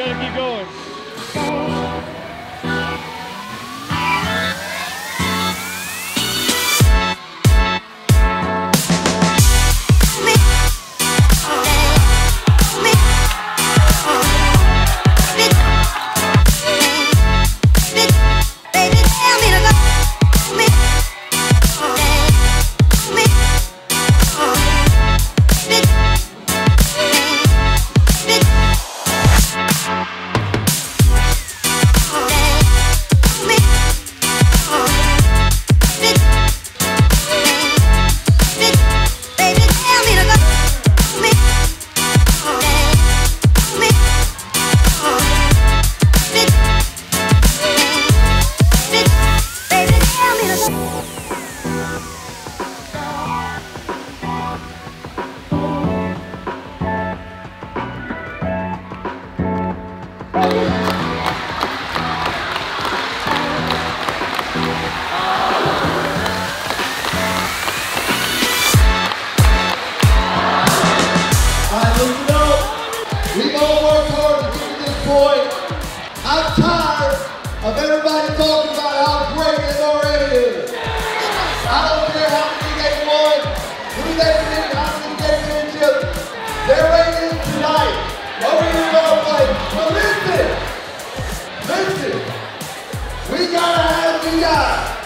gotta keep going. Point. I'm tired of everybody talking about how great MRA is. I don't care how many they won, who they beat, how many championships. There ain't in tonight. What we gonna play? But listen, listen. We gotta have the guy